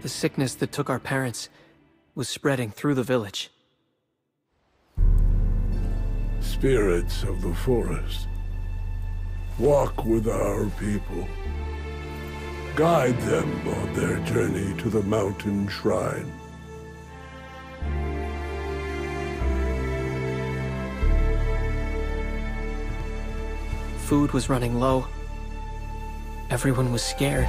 The sickness that took our parents was spreading through the village. Spirits of the forest. Walk with our people. Guide them on their journey to the mountain shrine. Food was running low. Everyone was scared.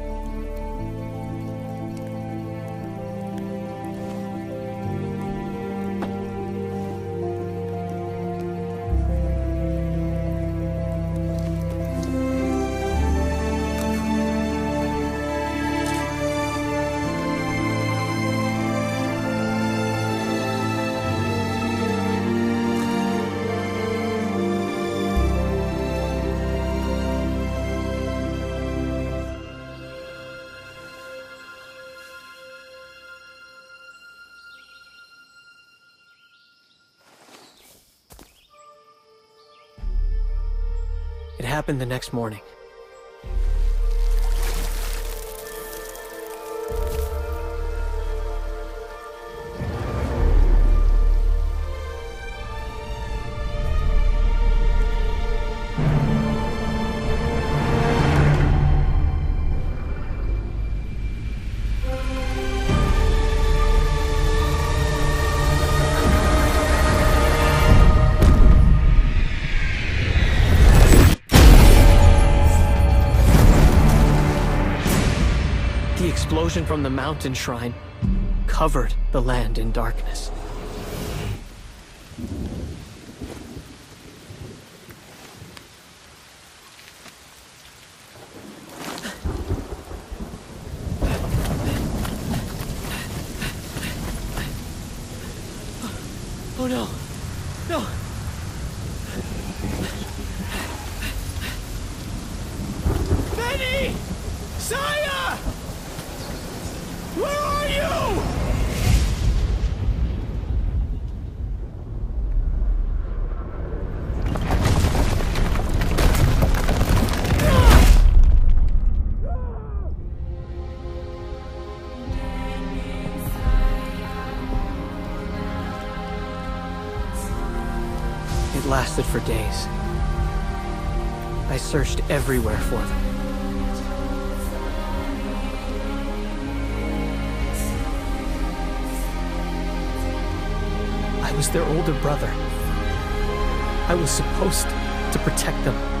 It happened the next morning. Explosion from the mountain shrine covered the land in darkness. Oh no! Lasted for days. I searched everywhere for them. I was their older brother. I was supposed to protect them.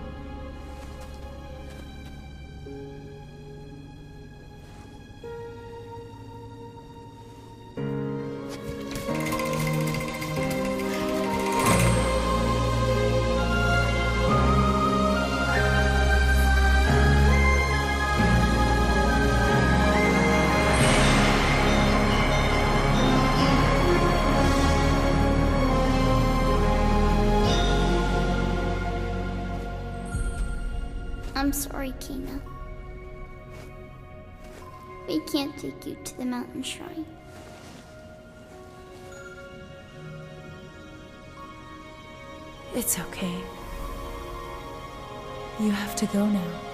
I'm sorry, Kena. We can't take you to the mountain shrine. It's okay. You have to go now.